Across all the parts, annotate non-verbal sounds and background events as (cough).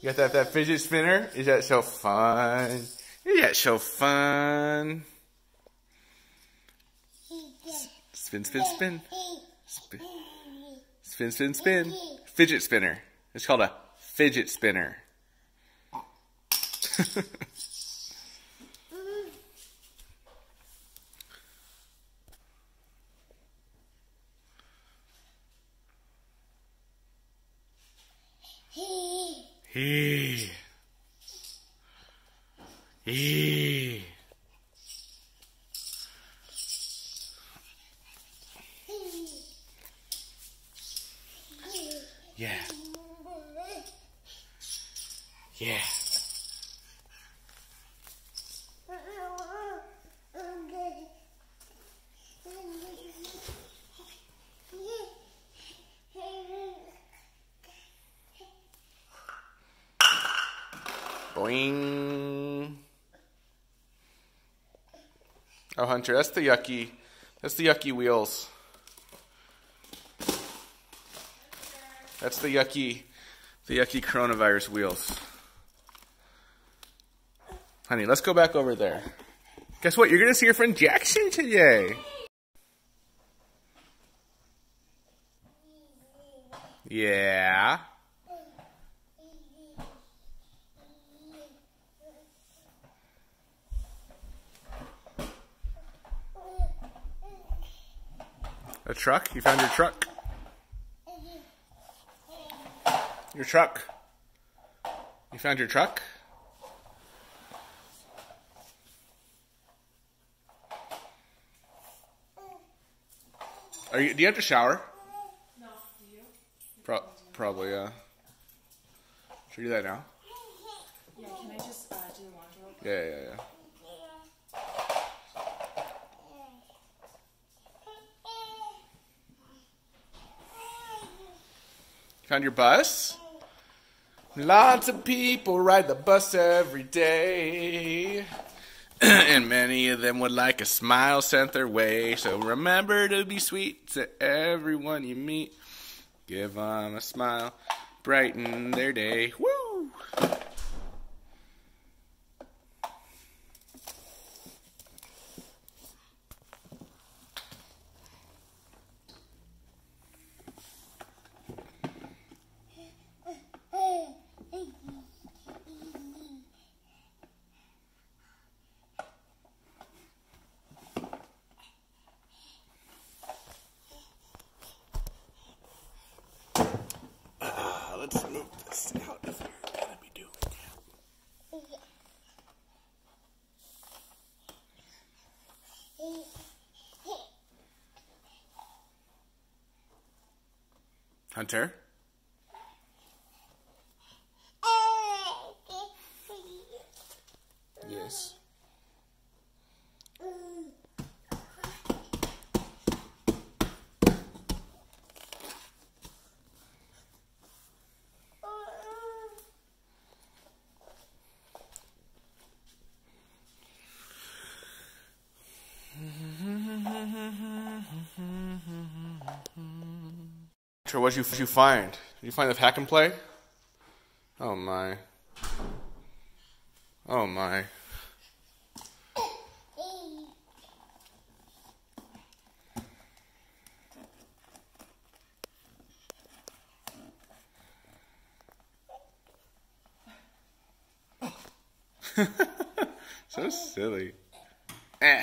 You got that, that fidget spinner? Is that so fun? Is that so fun? Spin, spin, spin. Spin, spin, spin, spin. Fidget spinner. It's called a fidget spinner. (laughs) He. He. Yeah. Yeah. Boing. That's the yucky. That's the yucky wheels. That's the yucky, the yucky coronavirus wheels. Honey, let's go back over there. Guess what? You're gonna see your friend Jackson today. Yeah. A truck? You found your truck? Your truck. You found your truck? Are you? Do you have to shower? No, do you? Pro- probably, yeah. Should we do that now? Yeah, can I just uh, do the laundry? Yeah, yeah, yeah. Found your bus? Lots of people ride the bus every day. (clears throat) and many of them would like a smile sent their way. So remember to be sweet to everyone you meet. Give them a smile, brighten their day. Woo! Uh, let's move this out if you're gonna be doing it. Hunter? Yes. Hunter, what did you, you find? Did you find the pack and play? Oh my. Oh my. (laughs) so silly. Eh.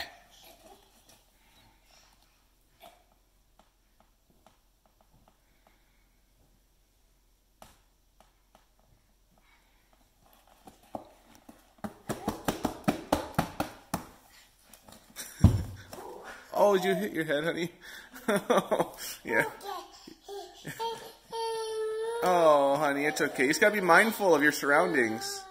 Oh, did you hit your head, honey? (laughs) yeah. Oh, honey, it's okay. You just gotta be mindful of your surroundings.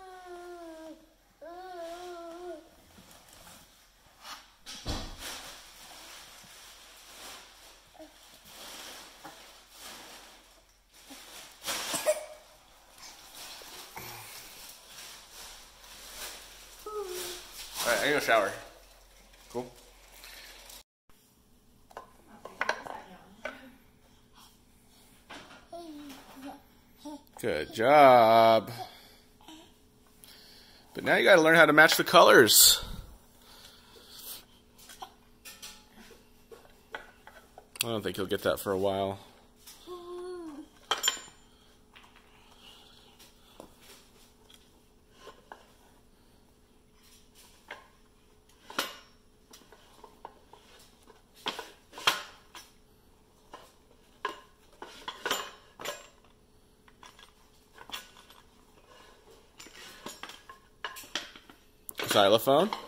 job. But now you got to learn how to match the colors. I don't think he'll get that for a while. Xylophone.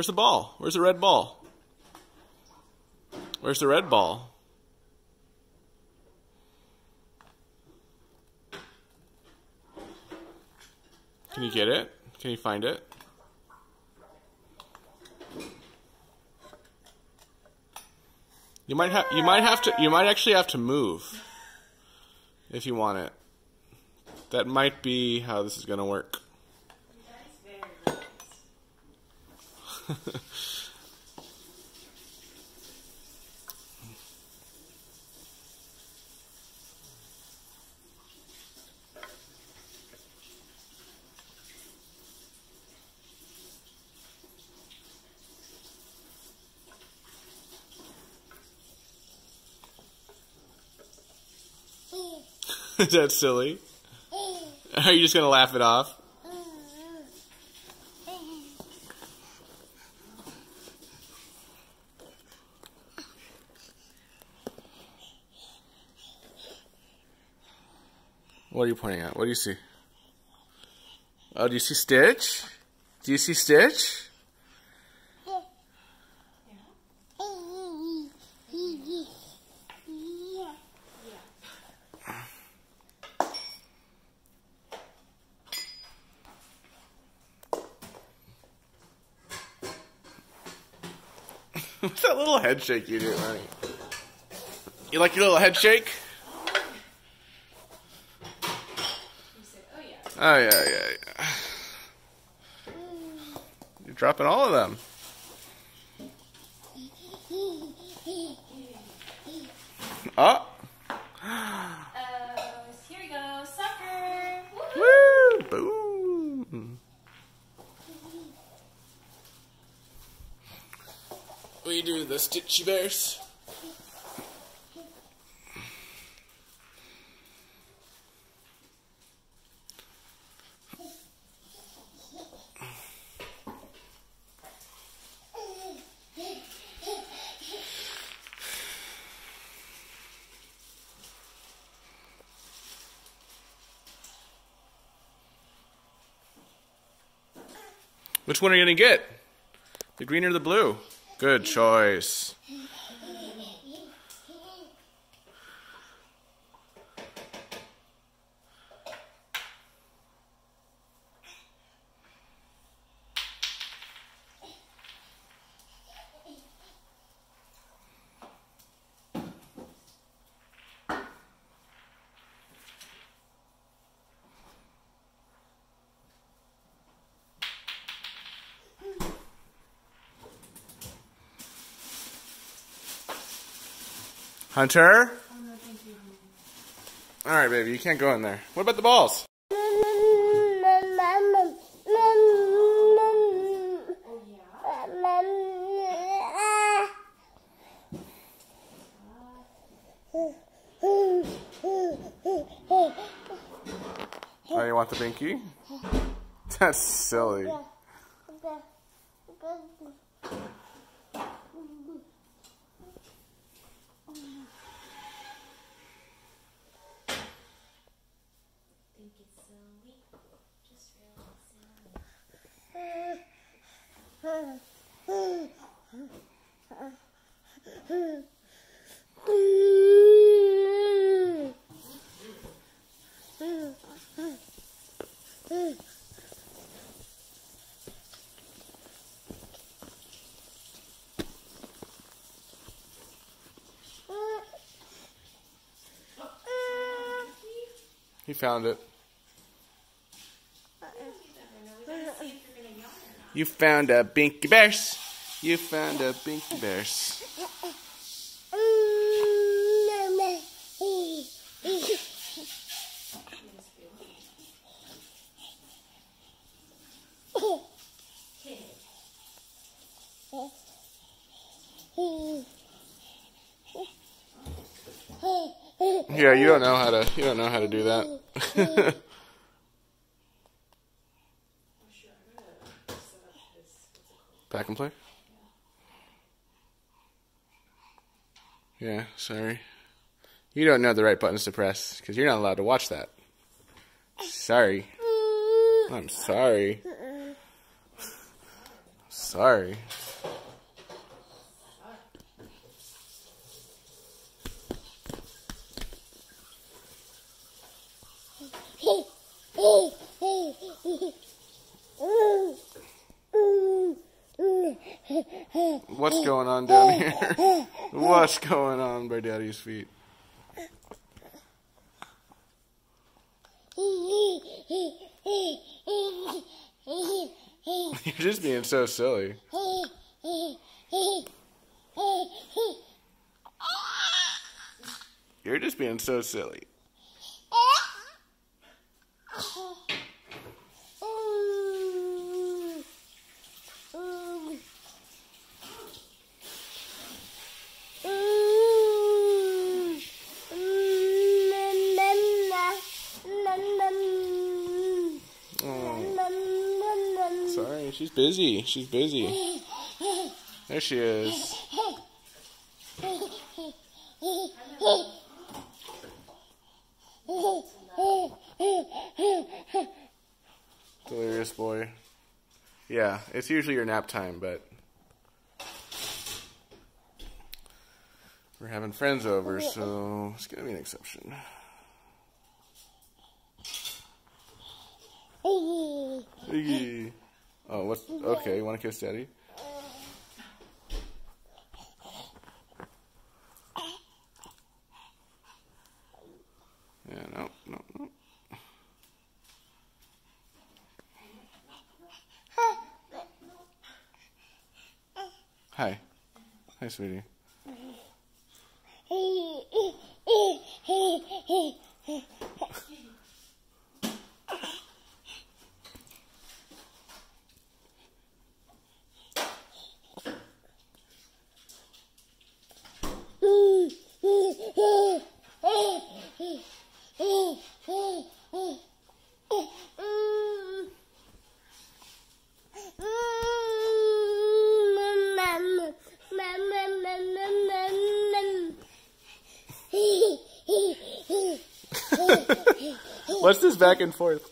Where's the ball? Where's the red ball? Where's the red ball? Can you get it? Can you find it? You might have you might have to you might actually have to move if you want it. That might be how this is going to work. That is very nice. (laughs) Is that silly? (laughs) Are you just going to laugh it off? What are you pointing at? What do you see? Oh, do you see Stitch? Do you see Stitch? What's (laughs) that little head shake you do, honey? You like your little head shake? You said, oh yeah. Yeah, yeah, yeah. You're dropping all of them. Oh, Uh, here we go. Soccer. woo, boom. We do the Stitchy Bears. Which one are you gonna get? The green or the blue? Good choice. Hunter? Oh. All right, baby, you can't go in there. What about the balls? Oh, you want the binky? (laughs) That's silly. Think it's silly. Just really silly. He found it. You found a Binky Bears. You found a Binky Bears. Yeah, you don't know how to. You don't know how to do that. (laughs) Pack and play. Yeah, sorry. You don't know the right buttons to press because you're not allowed to watch that. Sorry. (laughs) I'm sorry. Sorry. What's going on down here? What's going feet? (laughs) You're just being so silly. (laughs) You're just being so silly. Oh, sorry, she's busy. She's busy. There she is. Delirious boy. Yeah, it's usually your nap time, but we're having friends over, so it's gonna be an exception. Iggy. Oh, what? Okay, you want to kiss Daddy? Yeah, no, no, no. Hi. Hi, sweetie. What's this back and forth?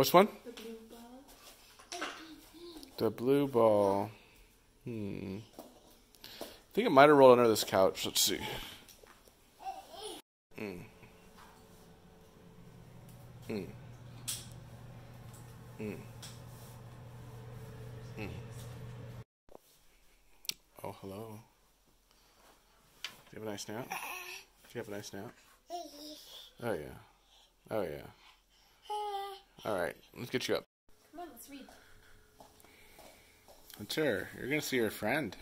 Which one? The blue ball. The blue ball. Hmm. I think it might have rolled under this couch. Let's see. Hmm. Hmm. Hmm. Hmm. Oh, hello. Do you have a nice nap? Do you have a nice nap? Oh, yeah. Oh, yeah. All right, let's get you up. Come on, let's read. Sure, you're gonna see your friend.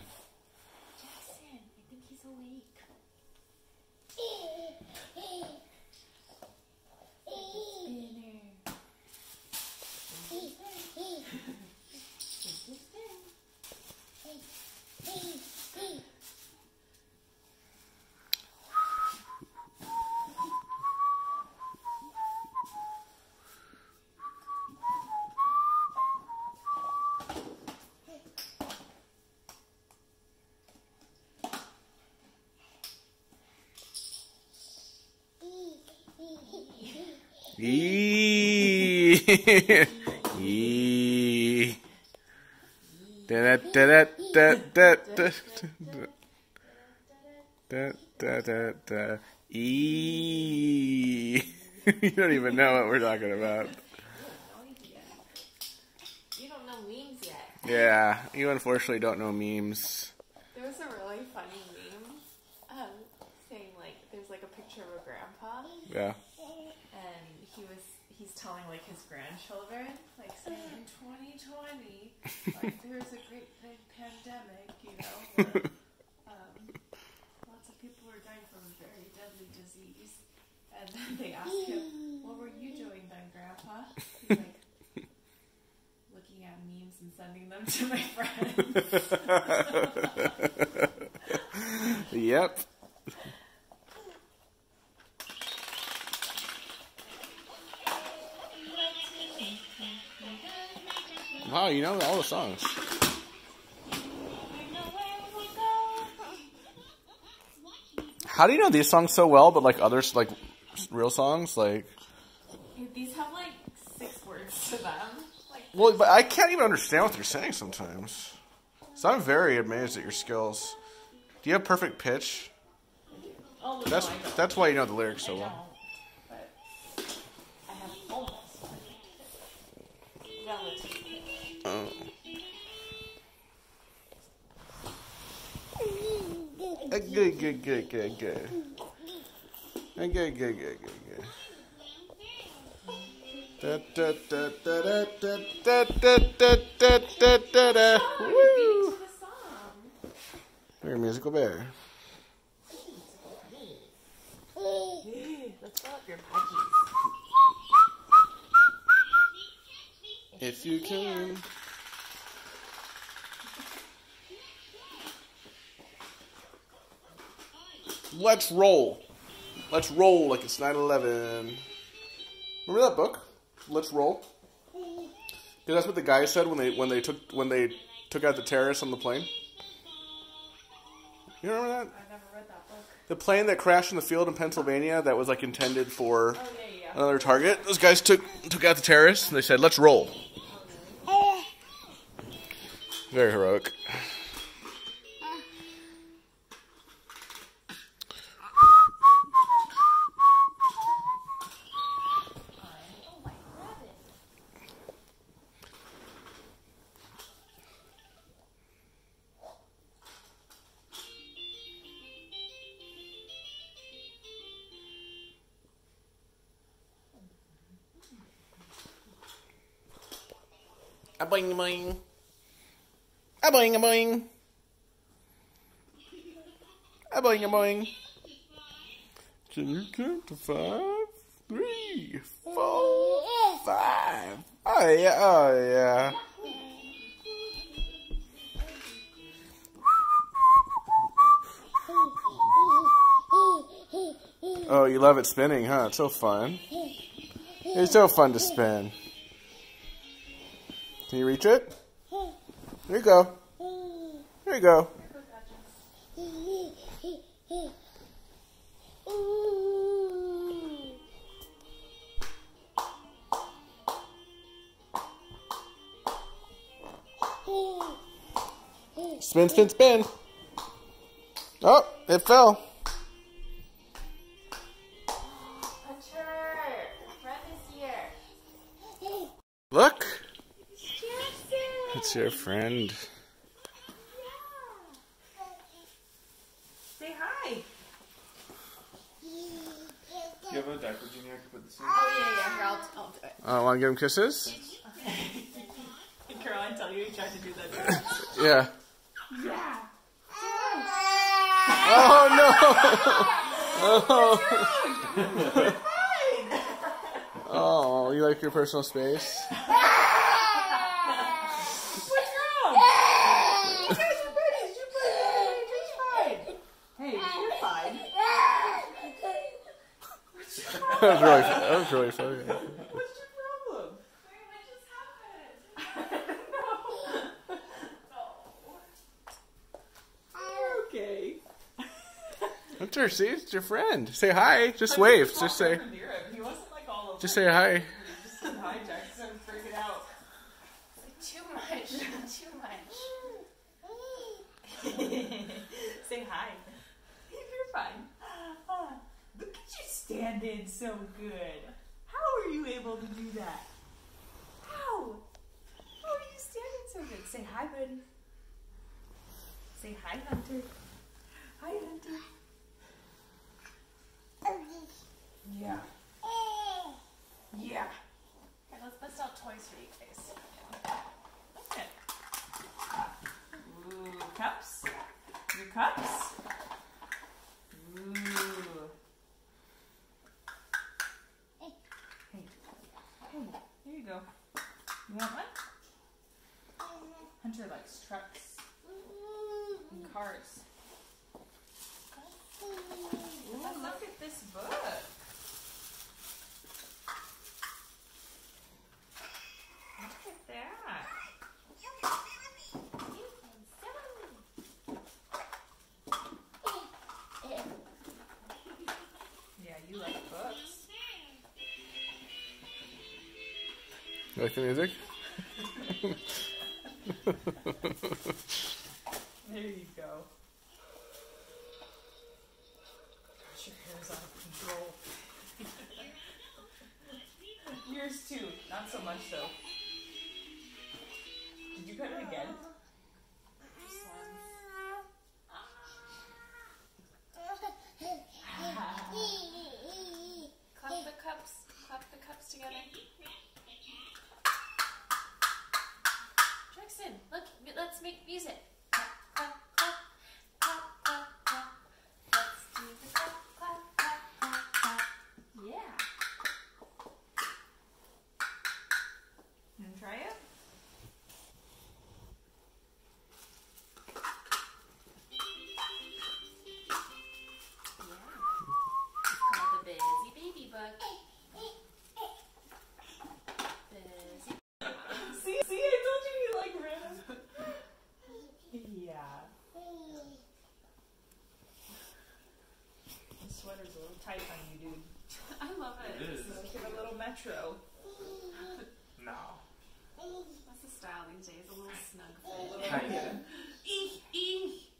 (laughs) Yee. Yee. Da da da da da da da da da da. Eee. You don't even know what we're talking about. You don't know memes yet. Yeah, you unfortunately don't know memes. There was a really funny meme um, saying like there's like a picture of a grandpa Yeah. Was he's telling like his grandchildren like (sighs) saying in 2020 (laughs) like there's a great big pandemic you know where, um, lots of people were dying from a very deadly disease. And then they ask him (gasps) what were you doing then grandpa? He's (laughs) like looking at memes and sending them to my friends. (laughs) Yep. Wow, you know all the songs. How do you know these songs so well, but like others, like real songs, like these have like six words to them like well, but I can't even understand what they're saying sometimes. So I'm very amazed at your skills. Do you have perfect pitch? oh, That's I that's why you know the lyrics so well. don't, but I have almost relatively. Oh. Uh, Good, good, good, good, good. Uh, Good, good, good, good, good. Da, da, da, da, da, da, da, da, da, da, da, da. Woo! You're a musical bear. Let's fill up your pudgies. If you can. Let's roll. Let's roll like it's 9 11. Remember that book? Let's roll? Because that's what the guy said when they when they took when they took out the terrorists on the plane. You remember that? I never read that book. The plane that crashed in the field in Pennsylvania that was like intended for Oh yeah, yeah. another target. Those guys took took out the terrorists and they said, "Let's roll." Very heroic. Bing, bing. Boing a boing. A boing a boing. Can you count to five? Three, four, five. Oh yeah, oh yeah. Oh, you love it spinning, huh? It's so fun. It's so fun to spin. Can you reach it? Here you go you go. Spin, spin, spin. Oh, it fell. Look. It's your friend. Do it. Want to give him kisses? Caroline, tell you he tried to do that. (laughs) Yeah. yeah. Oh no! (laughs) Oh. oh, you like your personal space? What's wrong? You guys are buddies. You're buddies. Hey, you're fine. that was really, that was really funny. What's your problem? You're okay. Hunter, see, it's your friend. Say hi. Just wave. Just say, Near. He wasn't like all over. just say hi. Just said hi, Jackson. Freaking out. Too much. (laughs) Too much. (laughs) Say hi. You're fine. Ah, look at you standing so good. How are you able to do that? How? How are you standing so good? Say hi, buddy. Say hi, Hunter. Hi, Hunter. Yeah. Eh. Yeah. Okay, let's bust out toys for you guys. Okay. Ooh, cups. Your cups. Ooh. Hey. Hey, here you go. You want one? Hunter likes trucks and cars. Ooh, look at this book. Look at that. Yeah, you like books. You like the music? (laughs) There you go. Gosh, your hair's out of control. Yours too. Not so much though. Did you cut it again? Clap the cups. Clap the cups together. Jackson, look, let's make music. Clap, clap, clap. Clap, clap, clap. Let's do the clap, clap, clap, clap, clap. Yeah. And try it. It's called the Busy Baby Book. Busy. See, see, I told you he like ran. yeah. The sweater's a little tight on you, dude. (laughs) I love it. It is. Let's give a little metro. No. That's the style these days. A little snug A fit. little Kinda. Eek, eek.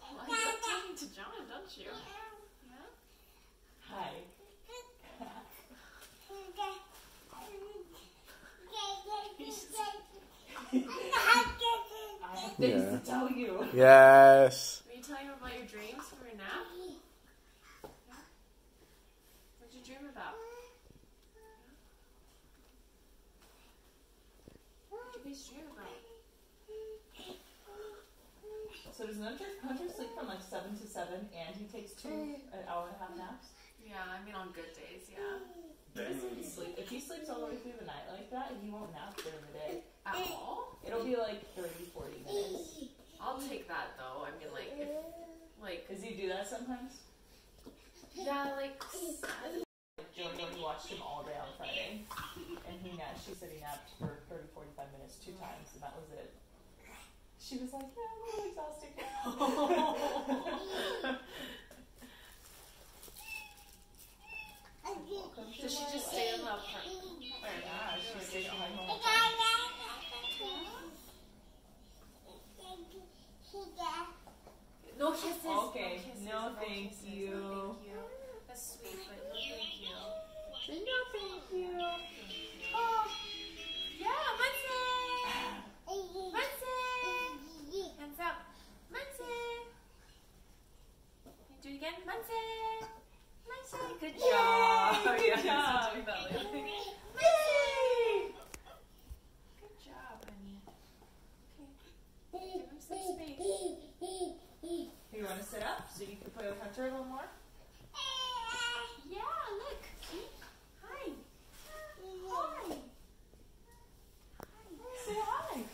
Well, you love talking to John, don't you? Yeah. Hi. I have things Yeah. to tell you. Yes. Were you telling him about your dreams from your nap? Yeah. What'd you dream about? What'd you guys dream about? So does Hunter, Hunter sleep from like 7 to 7 and he takes two an hour and a half naps? Yeah, I mean on good days, yeah. He doesn't sleep. If he sleeps all the way through the night like that, he won't nap during the day. At all? It'll be like 30, 40 minutes. I'll take that though. I mean, like, if, like, Does he do that sometimes? yeah, like, Joni watched him all day on Friday. And he napped, she said he napped for 30, 45 minutes two times, and that was it. She was like, yeah, I'm a little exhausted. (laughs) Does she just stay in the apartment? Yeah, Yeah. No kisses. Okay. No, kisses. no, no thank kisses. you. No, thank you. That's sweet, but no thank you. No thank you. Oh. Yeah, Munson. Munson. Hands up. Munson. Can you do it again? Munson. Munson. Good (laughs) job. Yay, good yeah, job. Yay. Give him some space. You want to sit up so you can play with Hunter a little more? Yeah, look. Hi. Hi. Say hi. (laughs)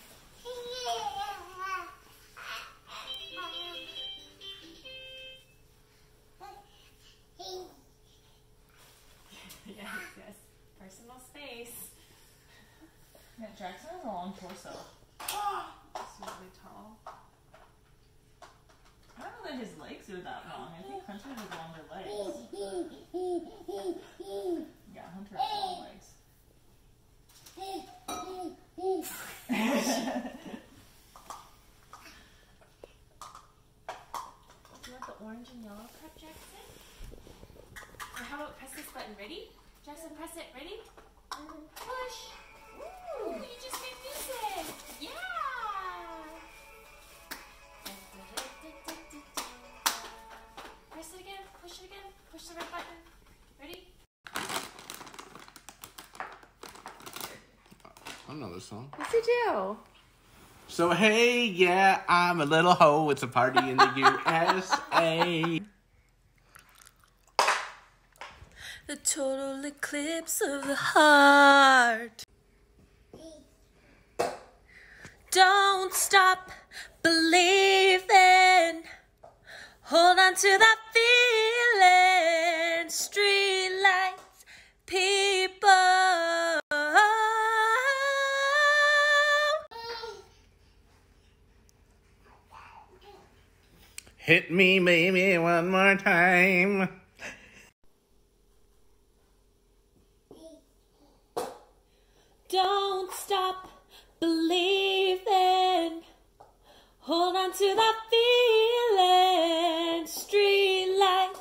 Yes, yes. Personal space. Yeah, Jackson has a long torso. Oh. Really tall. I don't know that his legs are that long. I think Hunter has longer legs. Yeah, Hunter has long legs. Do you want the orange and yellow cup, Jackson? Or how about press this button? Ready? Jackson, press it. Ready? Push. Ooh, you just it again. Push the red button. Ready? I know this song. What's he do? So hey, yeah, I'm a little hoe. It's a party in the USA. The total eclipse of the heart. Don't stop believing. Hold on to that feeling. Street lights, people. Hit me, baby, one more time. Don't stop believing. Hold on to that feeling. Street lights,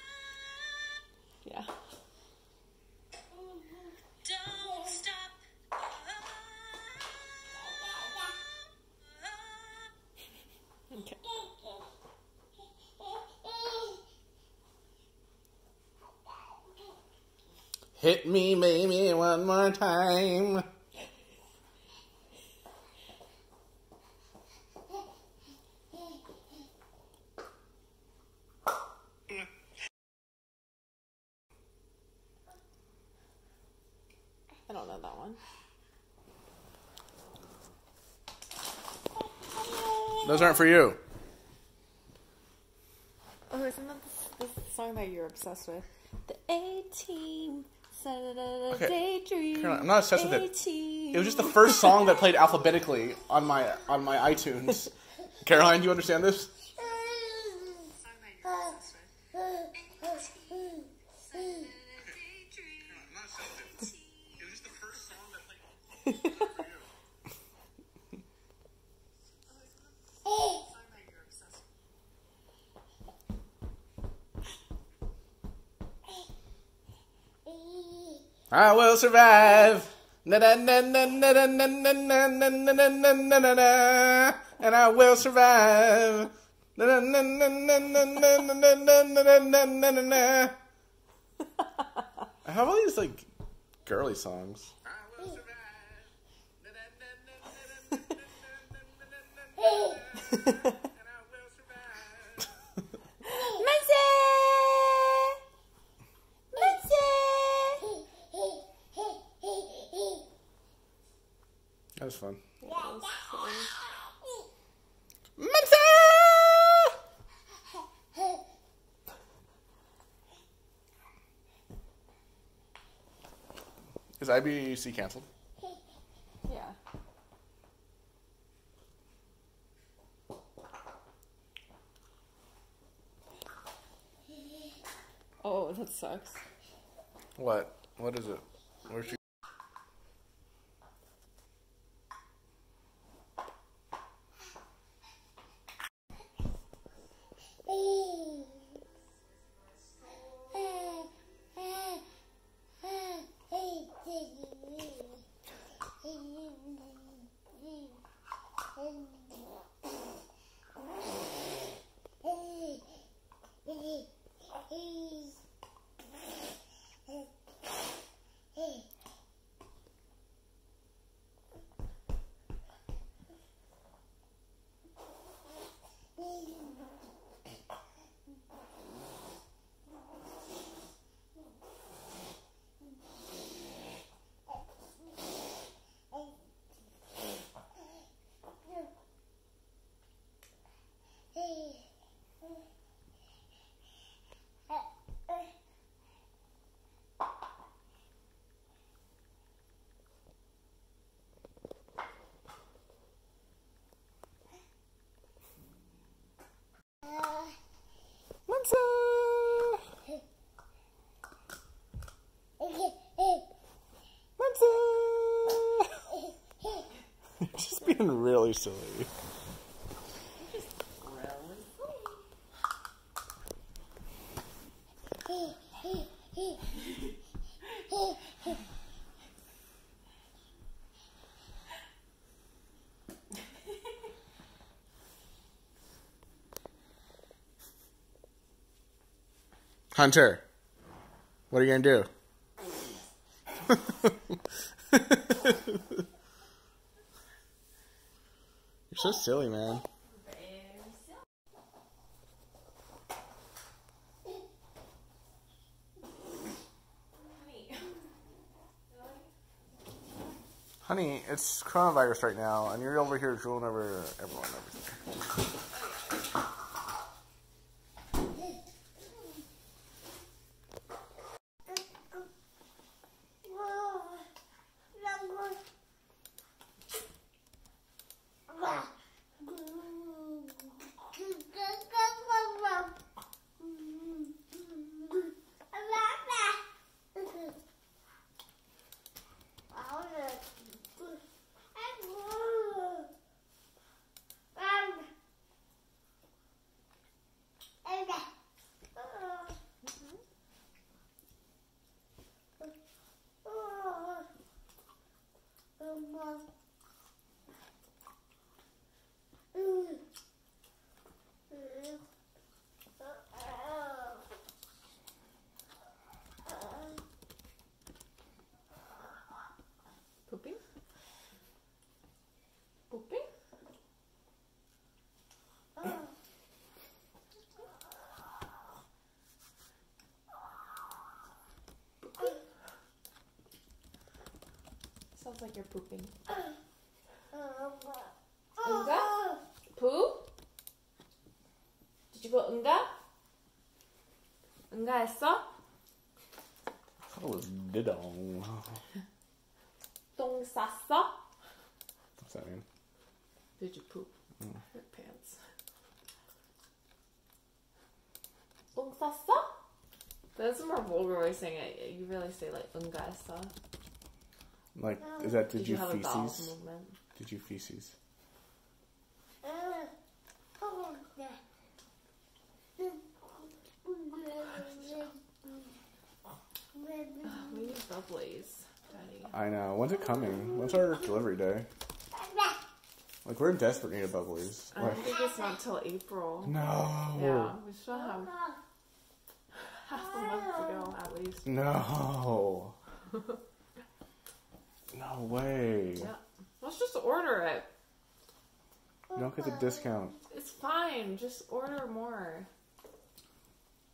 Hit me, baby, one more time. I don't know that one. Those aren't for you. Oh, isn't that the, the song that you're obsessed with? The A Team. Okay. Caroline, I'm not obsessed with it. It was just the first song that played alphabetically on my on my iTunes. (laughs) Caroline, do you understand this? survive. And I will survive. I have all these like girly songs. That was fun. That was fun. Is IBC canceled? Yeah. Oh, that sucks. What? What is it? Where's she? Really silly. Hunter, what are you gonna do? (laughs) You're so silly, man. Honey, it's coronavirus right now, and you're over here drooling over everyone. Sounds like you're pooping. (coughs) 응가? Poo? Did you go 응가? 응가했어? That was didong. 똥 쌌어? What's that mean? Did you poop? Your pants. 똥 쌌어? That's a more vulgar way of saying it. You really say like 응가했어. Like, is that did, you, have a bowel feces? Did you feces? (sighs) We need bubblies, Daddy. I know. When's it coming? When's our delivery day? Like, we're in desperate need of bubblies. I Like, think it's not till April. no. Yeah, we still have (laughs) half a month to go at least. No. (laughs) no way. Yeah. Let's just order it. You don't get the discount. It's fine. Just order more.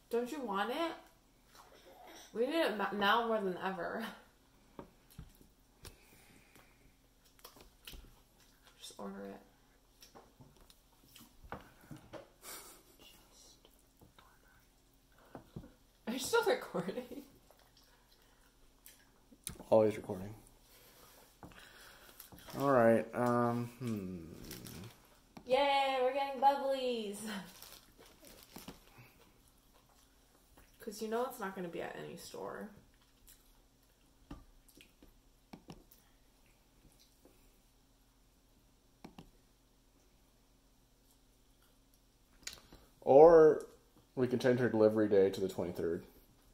Don't you want it? We need it now more than ever. Just order it. (laughs) Are you still recording? Always recording. All right. Um. Hmm. Yay, we're getting bubblies. (laughs) Because you know it's not going to be at any store. Or we can change our delivery day to the 23rd,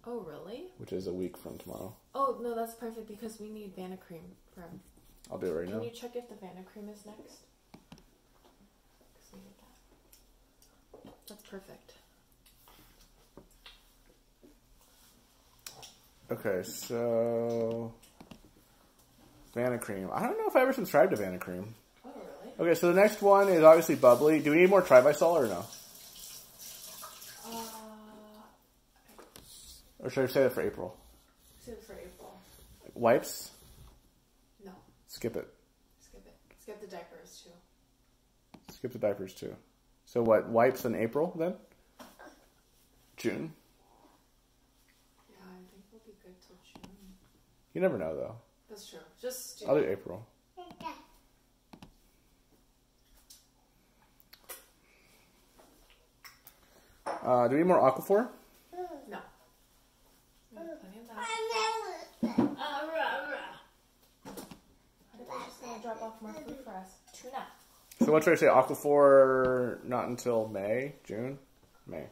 Oh, really? which is a week from tomorrow. Oh, no, that's perfect because we need Vanicream from. I'll do it right Can now. you check if the Vanicream is next? that. That's perfect. Okay, so Vanicream. I don't know if I ever subscribed to Vanicream. Oh, really? Okay, so the next one is obviously bubbly. Do we need more Tri-Vi-Sol or no? Uh, Or should I say that for April? save it for April. Wipes? No, Skip it. skip it. Skip the diapers too. Skip the diapers too. So what? Wipes in April then? June? Yeah, I think we'll be good till June. You never know though. That's true. Just do I'll do April. Uh, do we need more Aquaphor? No. We have plenty of that. I think we're just gonna drop off more mm-hmm. food for us. Tuna. So what should I say? Aquaphor not until May? June? May.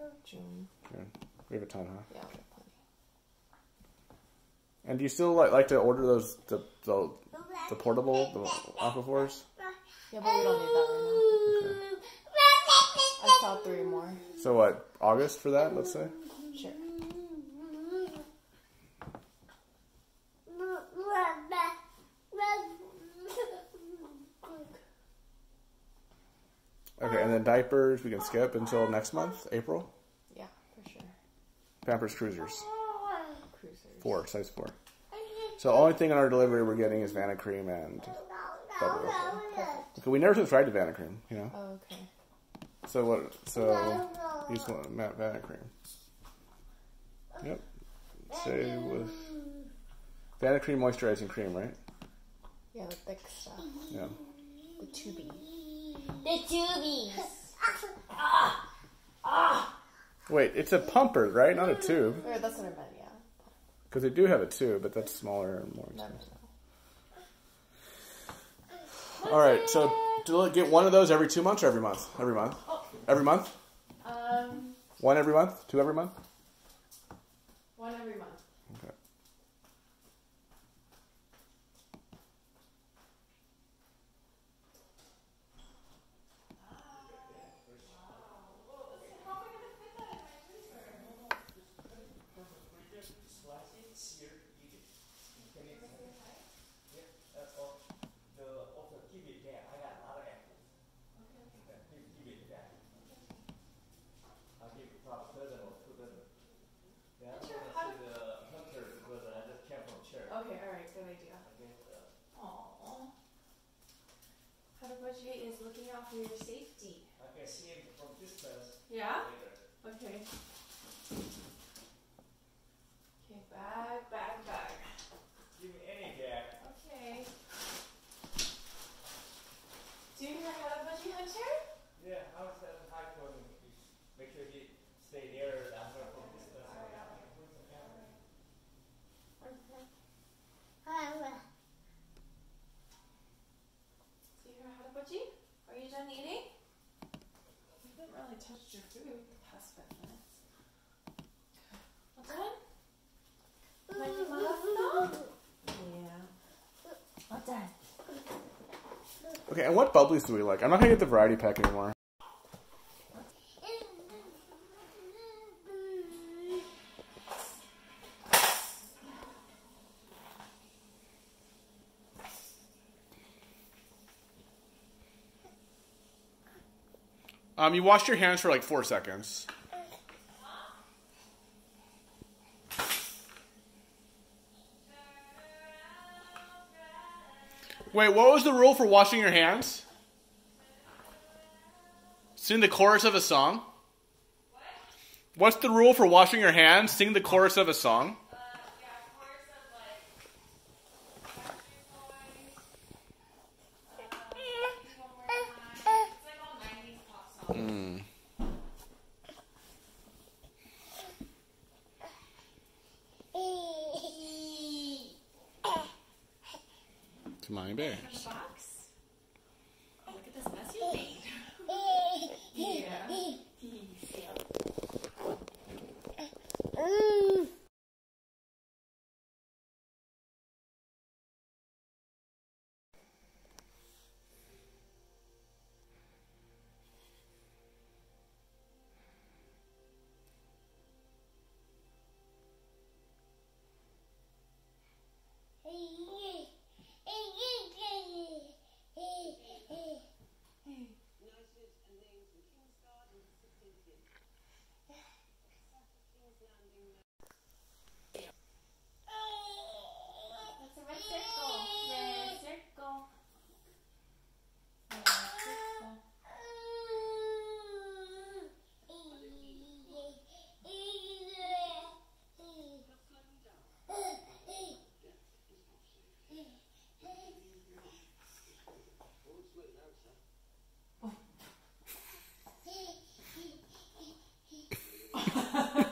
Oh, June. June. We have a ton, huh? Yeah, we have plenty. And do you still like, like to order those the, the the portable the Aquaphors? Yeah, but we don't need that right now. Okay. I saw three more. So what? August for that? Let's say. Sure. And then diapers we can skip until next month, April. Yeah, for sure. Pampers Cruisers, Cruisers. four size four. So the only thing on our delivery we're getting is Vanicream and Bubble. Okay, we never subscribed to Vanicream, you know. Oh, okay. So what? So you just want Matt Vanicream. Yep. Say with Vanicream moisturizing cream, right? Yeah, the thick stuff. Yeah. The tubey. The tubies. Wait, it's a pumper, right? Not a tube. Or that's what I meant, yeah. Because they do have a tube, but that's smaller and more No, no, expensive. no. All right, so do I get one of those every two months or every month? Every month. Every month. Um, One every month. Two every month. one every month. Okay. Okay, alright, good idea. Aww. Harabaji is looking out for your safety. I can see it from this place. Yeah? Okay. Okay, bag, bag, bag. Okay. Do you hear Harabaji Hunter? Do you hear Harabaji? Are you done eating? You haven't really touched your food the past five minutes. All done? Like malapit Yeah. All done. Okay, and what bubblies do we like? I'm not gonna get the variety pack anymore. Um, you wash your hands for like four seconds. Wait, what was the rule for washing your hands? Sing the chorus of a song. What's the rule for washing your hands? Sing the chorus of a song.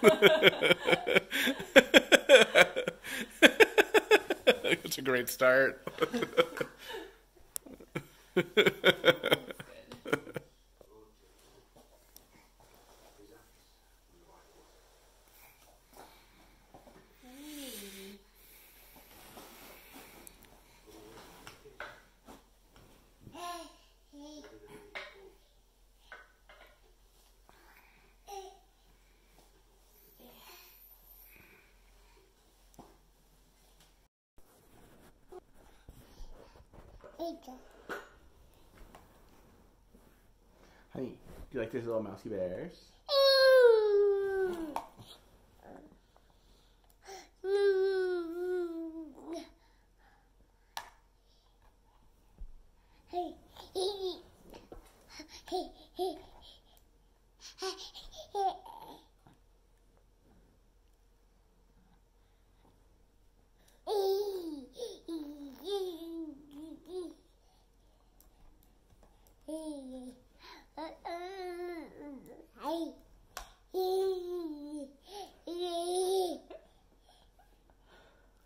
(laughs) It's a great start. (laughs) Honey, do you like these little mousy bears?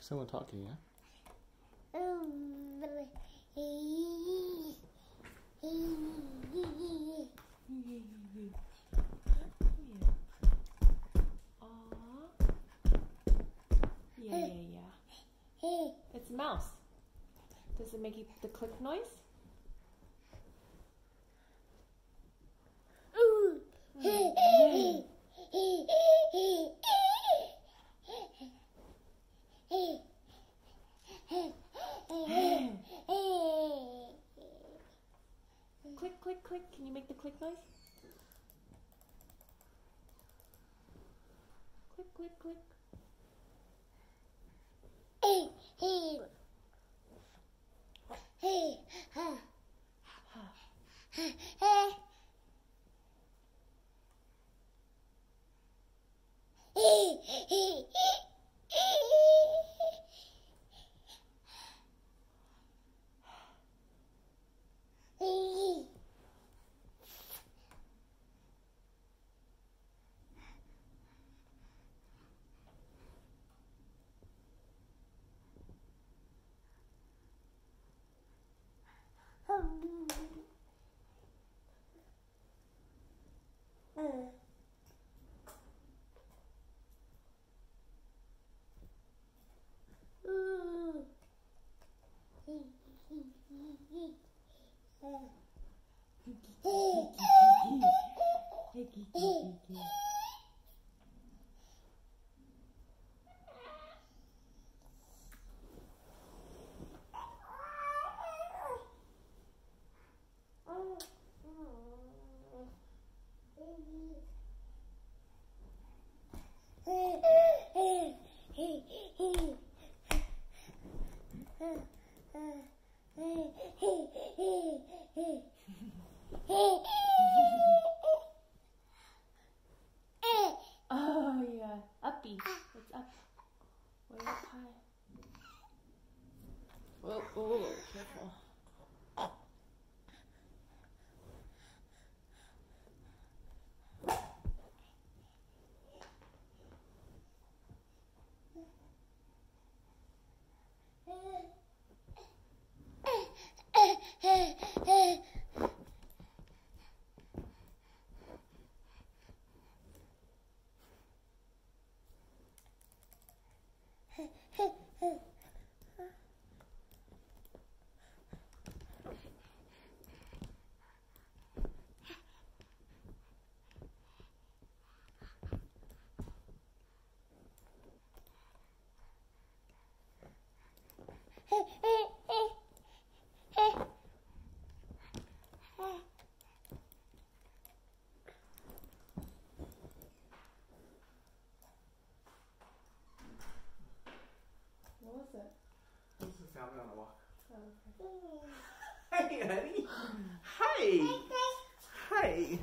Someone talking, yeah? Aw. Yeah, yeah, yeah. It's a mouse. Does it make the click noise? click, click, click. Can you make the click noise? Click, click, click. Hey, hey. Hey, ha. Hey. 嘿嘿嘿嘿嘿嘿 Found it on a walk. Oh, (laughs) Hi, honey. Hi. Hi.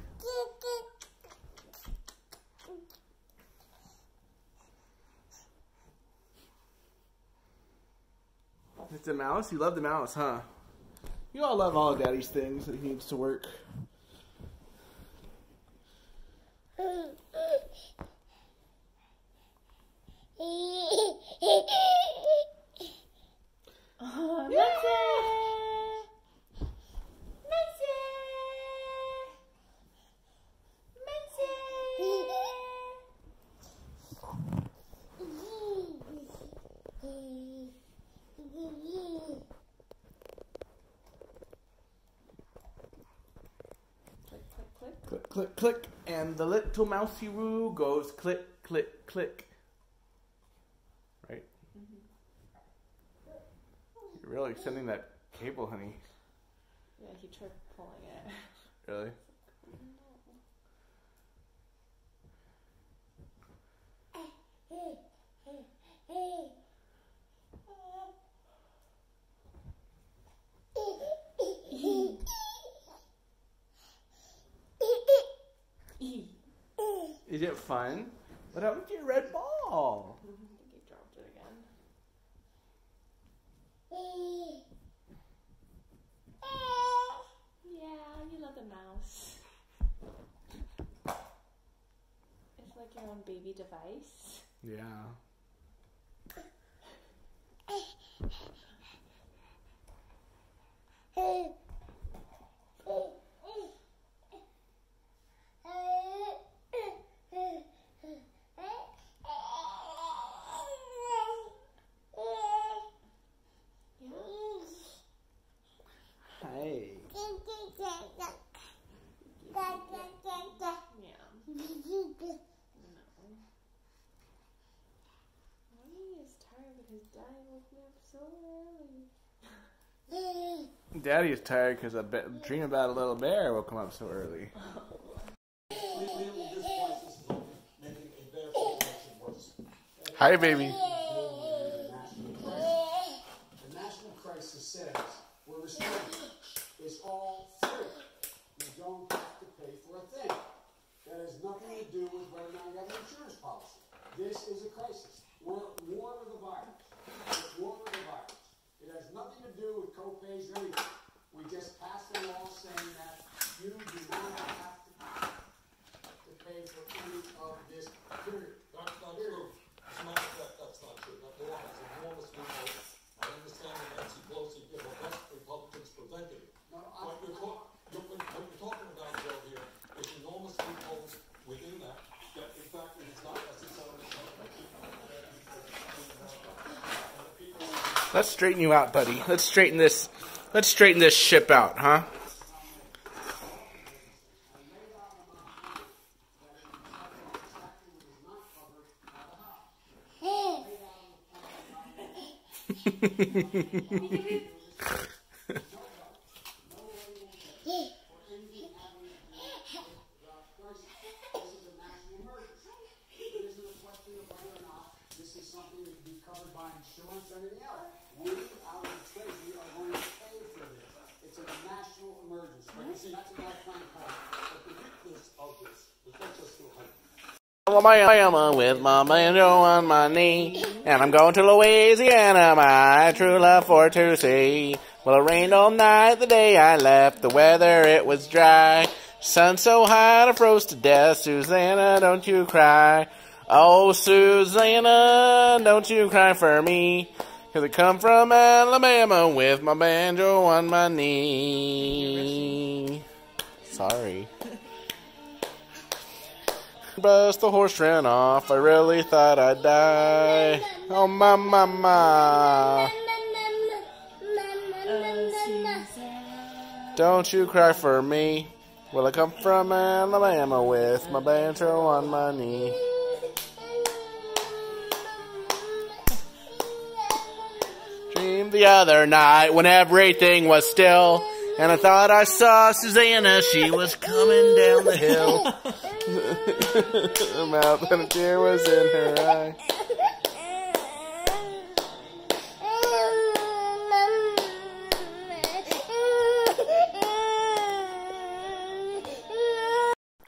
It's a mouse. You love the mouse, huh? You all love all Daddy's things that he needs to work. Oh, Missy! Missy! Click, click, click. Click, click, click, and the little mousey roo goes click, click, click. Right? Mm-hmm. You're really extending that cable, honey. Yeah, he tried pulling it. Really? Is it fun? What happened to your red ball? I think he dropped it again. Yeah, you love the mouse. It's like your own baby device. Yeah. Hey. Yeah. No. Mommy is tired because Daddy woke me up so early. (laughs) Daddy is tired because a be- dream about a little bear woke him up so early. (laughs) Hi, baby. The national crisis says we're restricted. It's all free. You don't have to pay for a thing. That has nothing to do with whether or not you have an insurance policy. This is a crisis. We're at war with the virus. With the virus. It has nothing to do with co-pays or anything. We just passed a law saying that you do not have to, to pay for any of this period. That's not true. As a matter of fact, that's not true. That law has enormous loopholes. I understand that Nancy Pelosi did her best, Republicans prevented it. No, I- What you're talk, you're, what you're talking about, Joe, here, is enormous loopholes within that, that in fact it is not necessarily. Let's straighten you out, buddy. Let's straighten this. Let's straighten this ship out, huh? (laughs) This is a national emergency. It isn't a question of whether or not this is something that can be covered by insurance or anything else. We, out of the Treasury, are Alabama with my banjo on my knee. And I'm going to Louisiana, my true love for to see. Well, it rained all night the day I left. The weather, it was dry. Sun so hot I froze to death. Susanna, don't you cry. Oh, Susanna, don't you cry for me. Cause I come from Alabama with my banjo on my knee. Sorry. Bust the horse ran off. I really thought I'd die. Oh, my, my, my. Don't you cry for me. Well, I come from Alabama with my banjo on my knee. Dreamed the other night when everything was still, and I thought I saw Susanna. She was coming down the hill. (laughs) (laughs) a mouth and a tear was in her eye.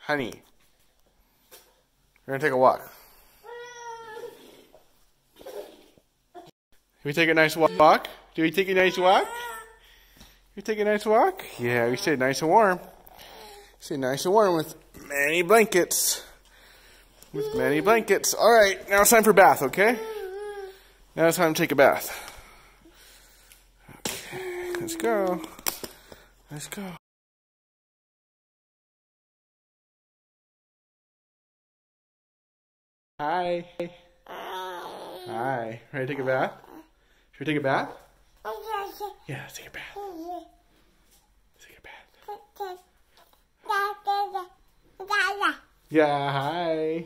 Honey, we're gonna take a walk. we take a nice walk? Do we take a nice walk? We take a nice walk? Yeah, we stay nice and warm. Stay nice and warm with many blankets. With many blankets. All right, now it's time for bath, okay? Now it's time to take a bath. Okay, let's go. Let's go. Hi. Hi. Ready to take a bath? Should we take a bath? Yeah, take a bath. Take a bath. Yeah, hi.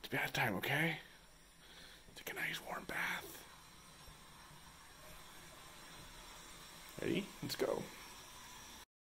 It's bath time, okay? Take a nice warm bath. Ready? Let's go.